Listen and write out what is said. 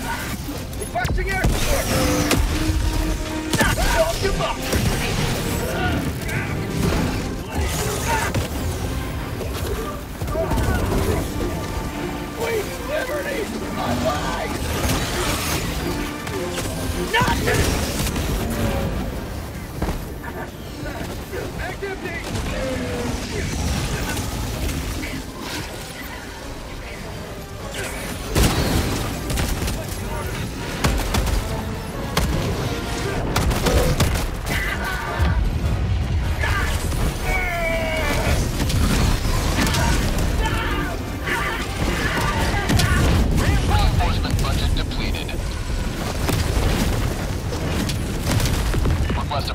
Requesting air support! Not so Queen Liberty, my about to.